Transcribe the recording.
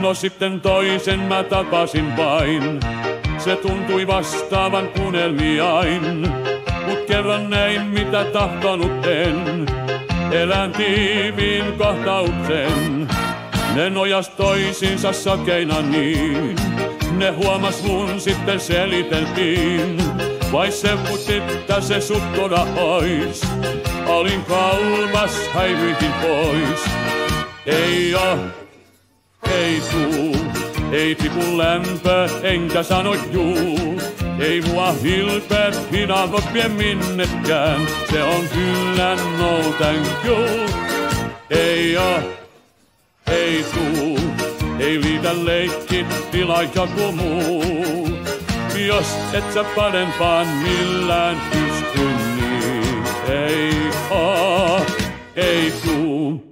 No sitten toisen mä tapasin vain. Se tuntui vastaavan kunelmiain. Mut kerran näin mitä tahtonut en. Elän tiiviin kohtauksen. Ne nojas toisiinsa sakeina niin. Ne huomas mun sitten seliteltiin. Vai se että se suttora ois. Olin kalmas, häivyihin pois. Ei oo, ei tuu, ei tipu lämpö, enkä sano juu. Ei mua hilpeä, minä voi vie minnekään, se on kyllä no thank you. Ei oo, ei tuu, ei liitä leikki, tilaa joku muu. Jos et sä parempaan millään pysty, niin ei oo, ei tuu.